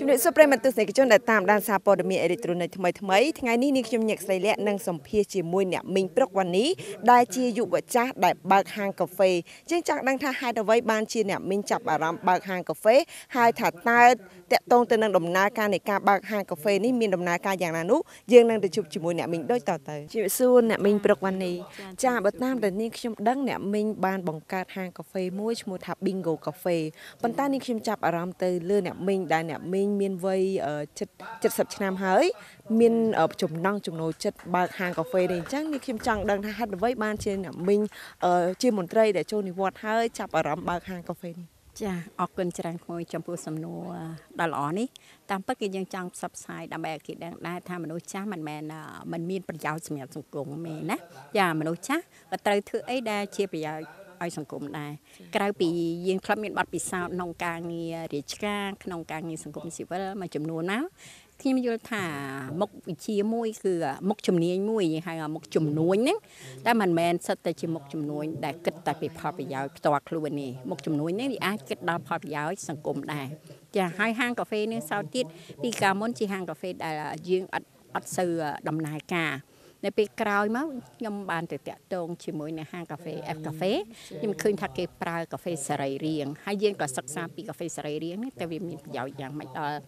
ជំរាបសួរប្រិយមិត្តទស្សនិកជនដែលតាមដានសារព័ត៌មានអេឡិចត្រូនិកថ្មីថ្មីថ្ងៃនេះនាងខ្ញុំញឹកស្រីលក្ខនឹងសម្ភាសជាមួយអ្នកមីងប្រុកវ៉ានីដែលជាយុវចាស់ដែលបើកហាងកាហ្វេជាងចង់ដឹងថាហេតុអ្វីបានជាអ្នកមីងចាប់អារម្មណ៍បើកហាងកាហ្វេហើយថាតើតកតងទៅនឹងដំណើរការនៃការបើកហាងកាហ្វេនេះមានដំណើរការយ៉ាងណានោះយើងនឹងទៅជួបជាមួយអ្នកមីងដូចតទៅជំរាបសួរអ្នកមីងប្រុកវ៉ានីចាបើតាមដែលនាងខ្ញុំដឹងអ្នកមីងបានបង្កើតហាងកាហ្វេមួយឈ្មោះថា Bingo Cafe ប៉ុន្តែនាងខ្ញុំចាប់អារម្មណ៍ទៅលើអ្នកមីងដែលអ្នកមីងមានវ័យជិត70ឆ្នាំហើយមានចំណង់ចំណូលចិត្តបើកហាងកាហ្វេនេះអញ្ចឹងនេះខ្ញុំចង់ដឹងថាហេតុអ្វីបានជាអ្នកមីងជាមន្ត្រីដែលចូលនិវត្តន៍ហើយចាប់អារម្មណ៍បើកហាងកាហ្វេនេះចាអរគុណច្រើនក្មួយចំពោះសំណួរដ៏ល្អនេះតាមពិតគឺយើងចង់ផ្សព្វផ្សាយដើម្បីឲ្យគេដឹងដែរថាមនុស្សចាស់មិនមែនមិនមានប្រយោជន៍សម្រាប់សង្គមទេណាចាមនុស្សចាស់ក៏ត្រូវធ្វើអីដែលជាប្រយោជន៍ ឲ្យសង្គមដែរក្រៅពីយើងធ្លាប់មានបទពិសោធន៍ក្នុងការងាររាជការក្នុងការងារសង្គមស៊ីវិលមួយចំនួនណាខ្ញុំយល់ថាមុខវិជ្ជាមួយគឺមុខជំនាញមួយហៅមុខជំនួញហ្នឹងតែមិនមែនសិតតែជាមុខជំនួញដែលគិតតែពីផលប្រយោជន៍ផ្ទាល់ខ្លួននេះមុខជំនួញនេះវាអាចគិតដល់ផលប្រយោជន៍សង្គមដែរចាហើយហាងកាហ្វេនេះសោតទៀតពីកាលមុនជាហាងកាហ្វេដែលយើងអត់អត់សូវដំណើរការ នៅពេលក្រោយមកខ្ញុំបានទៅតាក់ទងជាមួយនឹងហាងកាហ្វេ F Cafe ខ្ញុំឃើញថាគេប្រើកាហ្វេសរីរាង្គហើយយើងក៏សិក្សាពីកាហ្វេសរីរាង្គនេះតែវាមានប្រយោជន៍យ៉ាងម៉េចដល់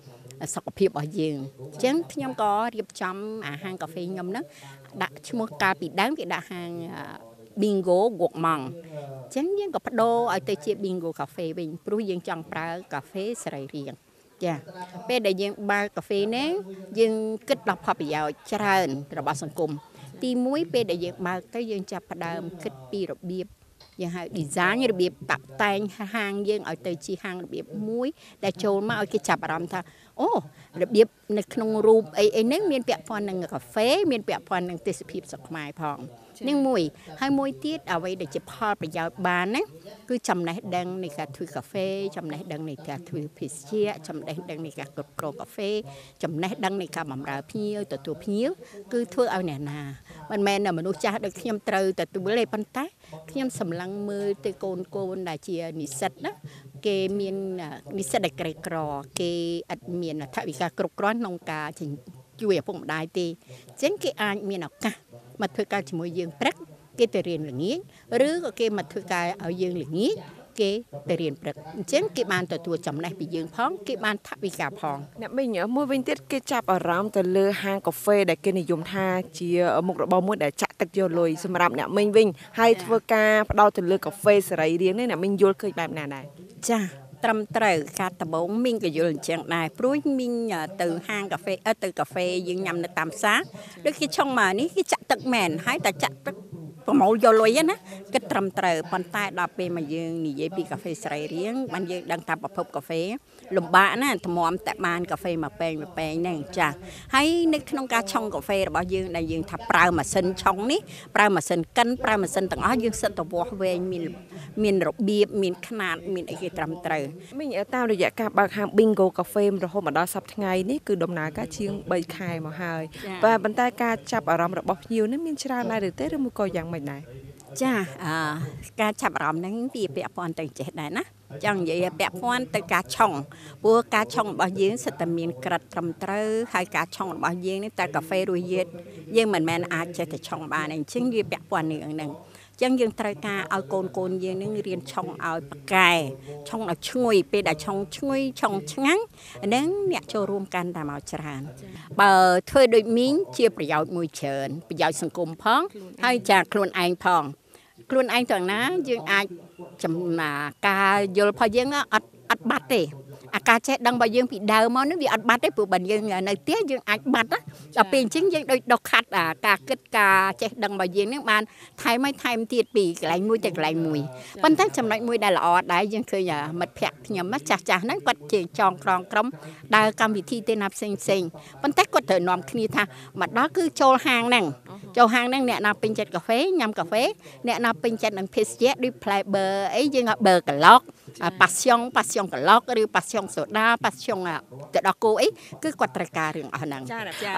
សុខភាពរបស់យើងអញ្ចឹងខ្ញុំក៏រៀបចំអាហារកាហ្វេខ្ញុំហ្នឹងដាក់ឈ្មោះកាលពីដើមគេដាក់ហាង Bingo គក់ម៉ងអញ្ចឹងយើងក៏បដូរឲ្យទៅជា Bingo Cafe វិញព្រោះយើងចង់ប្រើកាហ្វេសរីរាង្គ ចាពេលដែលយើងបើកកាហ្វេនេះយើងគិតដល់ផលប្រយោជន៍ច្រើនរបស់សង្គមទី1ពេលដែលយើងបើកទៅយើងចាប់ផ្ដើមគិតពីរបៀបយើងហៅ design របៀបតាក់តែងហាងយើងឲ្យទៅជាហាងរបៀបមួយ ដែលចូលមកឲ្យគេចាប់អារម្មណ៍ថាអូរបៀបនៅក្នុងរូបអីអីហ្នឹងមានពាក់ព័ន្ធនឹងកាហ្វេមានពាក់ព័ន្ធនឹងទេសភាពស្រុកខ្មែរផង នឹងមួយហើយមួយទៀតអ្វីដែលជាផលប្រយោជន៍បានណាគឺចំណេះដឹងនៃការធ្វើកាហ្វេចំណេះដឹងនៃការធ្វើភេសជ្ជៈចំណេះដឹងនៃការគ្រប់គ្រងកាហ្វេចំណេះដឹងនៃការបម្រើភ្ញៀវទទួលភ្ញៀវគឺធ្វើឲ្យអ្នកណាមិនមែនមនុស្សចាស់ដូចខ្ញុំត្រូវទទួលទេប៉ុន្តែខ្ញុំសម្លឹងមើលទៅកូនកូនដែលជានិស្សិតណាគេមាននិស្សិតដែលក្រីក្រ គេឥតមានថវិកាគ្រប់គ្រាន់ក្នុងការជួយឪពុកម្ដាយទេអញ្ចឹងគេអាចមានឱកាស មកធ្វើការជាមួយយើងព្រឹកគេទៅរៀនល្ងាចឬក៏គេមកធ្វើការឲ្យយើងល្ងាចគេទៅរៀនព្រឹកអញ្ចឹងគេបានទទួលចំណេះពីយើងផងគេបានថវិកាផងអ្នកមីងមួយវិញទៀតគេចាប់អារម្មណ៍ទៅលើហាងកាហ្វេដែលគេនិយមថាជាមុខរបរមួយដែលចាក់ទឹកយកលុយសម្រាប់អ្នកមីងវិញហើយធ្វើការផ្ដោតទៅលើកាហ្វេសេរីរាង្គនេះអ្នកមីងយល់ឃើញបែបណាដែរចា ត្រឹមត្រូវការដំបងមីងក៏យល់អញ្ចឹងដែរព្រោះមីងទៅហាងកាហ្វេទៅកាហ្វេយើងញ៉ាំនៅតាមផ្សារដូចគេឆុងមកនេះគេចាក់ទឹកមែនហើយតែចាក់ទឹកប្រមូលយកលុយណាគិតត្រឹមត្រូវប៉ុន្តែដល់ពេលមកយើងនិយាយពីកាហ្វេស្រីរៀងបានយើងដឹងថាប្រភពកាហ្វេលំបាកណាថ្មមតែបានកាហ្វេមួយពែងមួយពែងហ្នឹងចាស់ហើយនៅក្នុងការឆុងកាហ្វេរបស់យើងដែលយើងថាប្រើម៉ាស៊ីនឆុងនេះប្រើម៉ាស៊ីនកិនប្រើម៉ាស៊ីនទាំងអស់យើងសិតទៅវាស់វែងមានមានរបៀបមានຂ្នាតមានអីគេត្រឹមត្រូវមិញតាមរយៈការបើកហាង Bingo Cafe រហូតមកដល់សប្តាហ៍ថ្ងៃនេះគឺដំណើរការជាង3ខែមកហើយបាទប៉ុន្តែការចាប់អារម្មណ៍របស់ភ្ញៀវនេះមានច្រើនដែរឬទេឬមួយក៏យ៉ាងម៉េចដែរ ចាអឺការចាប់អារម្មណ៍ហ្នឹងវាពាក់ព័ន្ធទៅចេះដែរណាចង់និយាយពាក់ព័ន្ធទៅការឆុងព្រោះការឆុងរបស់យើងសិតតែមានក្រិតត្រឹមត្រូវហើយការឆុងរបស់យើងនេះតែកាហ្វេរសជាតិយើងមិនមែនអាចចេះតែឆុងបានអញ្ចឹងវាពាក់ព័ន្ធនឹងហ្នឹងចឹងយើងត្រូវការឲ្យកូនកូនយើងនឹងរៀនឆុងឲ្យប៉កែឆុងឲ្យឈ្ងុយពេលដែលឆុងឈ្ងុយឆុងឆ្ងាញ់ហ្នឹងអ្នកចូលរួមកាន់តែមកច្រើន បើធ្វើដូចមីងជាប្រយោជន៍មួយច្រើនប្រយោជន៍សង្គមផងហើយចាខ្លួនឯងផង ខ្លួនឯងទាំងណាយើងអាចចំណាការយល់របស់យើងអត់អត់បាត់ទេអាការចេះដឹងរបស់យើងពីដើមមកនេះវាអត់បាត់ទេព្រោះបើយើងនៅផ្ទះយើងអាចបាត់ណាដល់ពេលអញ្ចឹងយើងដូចដុសខាត់អាការគិតការចេះដឹងរបស់យើងនេះបានថែមឲ្យថែមទៀតពីកន្លែងមួយទៅកន្លែងមួយប៉ុន្តែចំណុចមួយដែលល្អដែរយើងឃើញមិត្តភ័ក្តិខ្ញុំចាស់ចាស់ហ្នឹងគាត់ជាចងក្រងក្រុមដើរកម្មវិធីទេណាផ្សេងផ្សេងប៉ុន្តែគាត់ត្រូវនាំគ្នាថាមកដល់គឺចូលហាងហ្នឹង ចូលហាងហ្នឹងអ្នកណាពេញចិត្តកាហ្វេញ៉ាំកាហ្វេអ្នកណាពេញចិត្តនឹងភេសជ្ជៈដូចផ្លែបឺអីយើងហៅបឺក្លោក ប៉ាស្យ៉ុងប៉ាស្យ៉ុងក្លុកឬប៉ាស្យ៉ុងសូដាប៉ាស្យ៉ុងទឹកដោះគោអីគឺគាត់ត្រូវការរឿងអស់ហ្នឹង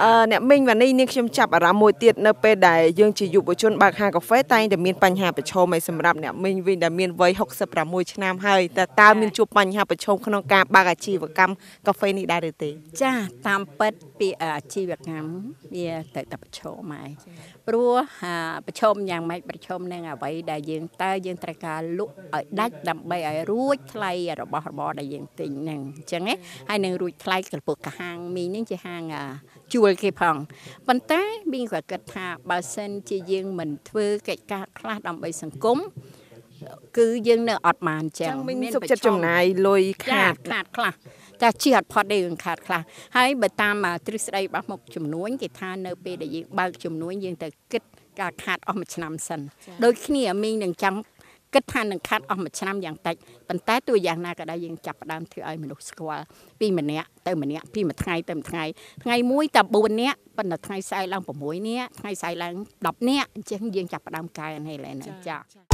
អឺអ្នកមីងវ៉ានីនាងខ្ញុំចាប់អារម្មណ៍មួយទៀតនៅពេលដែលយើងជាយុវជនបើកហាងកាហ្វេតែងតែមានបញ្ហាប្រឈមឯសម្រាប់អ្នកមីងវិញដែលមានវ័យ66ឆ្នាំហើយតើតើមានជួបបញ្ហាប្រឈមក្នុងការបើកអាជីវកម្មកាហ្វេនេះដែរឬទេ ចាតាមពិតពីអាជីវកម្មវាទៅតែប្រឈមហើយព្រោះអាប្រឈមយ៉ាងម៉េចប្រឈមនឹងអ្វីដែលយើងតើយើងត្រូវការលក់ឲ្យដាច់ដើម្បីឲ្យរួចថ្លៃរបស់របរដែលយើងទិញហ្នឹងអញ្ចឹងណាហើយនឹងរួចថ្លៃក្រពុកកាហាងមីងហ្នឹងជាហាងអាជួលគេផងប៉ុន្តែមីងក៏គិតថាបើសិនជាយើងមិនធ្វើកិច្ចការខ្លះដើម្បីសង្គមគឺយើងនៅអត់បានចឹចឹងងមីងមានសុខប្រចិត្តឈមចំណាយលុយចាខាតខាតខ្លះចាជាអត់ផុតទេរឿងខាតខ្លះហើយបើតាមអាទ្រឹស្ដីរបស់មុខចំនួនគេថានៅពេលដែលយើងបើកចំនួនយើងទៅគិតការខាតអស់មួយឆ្នាំសិនដូចគ្នាមីងនឹងចាំ គិតថានឹងខាត់អស់មួយឆ្នាំយ៉ាងតិចប៉ុន្តែទោះយ៉ាងណាក៏ដោយយើងចាប់ផ្ដើមធ្វើឲ្យមនុស្សស្គាល់ពីម្នាក់ទៅម្នាក់ពីមួយថ្ងៃទៅមួយថ្ងៃថ្ងៃមួយតែ4នាក់ប៉ុន្តែថ្ងៃស្អែកឡើង6នាក់ថ្ងៃស្អែកឡើង10នាក់អញ្ចឹងយើងចាប់ផ្ដើមកែនេះឡើយណាចា